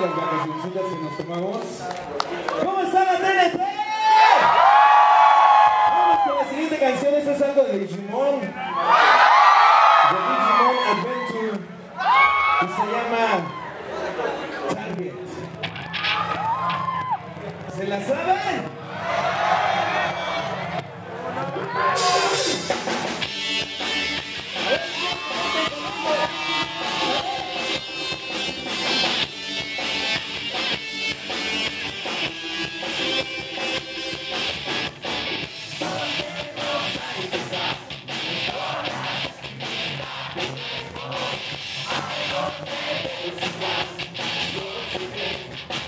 de las vacacioncitas que nos tomamos. ¿Cómo está la TNT? Vamos con la siguiente canción, esta es algo de Digimon. De Digimon Adventure. Y se llama Target. ¿Se la saben? This is why you're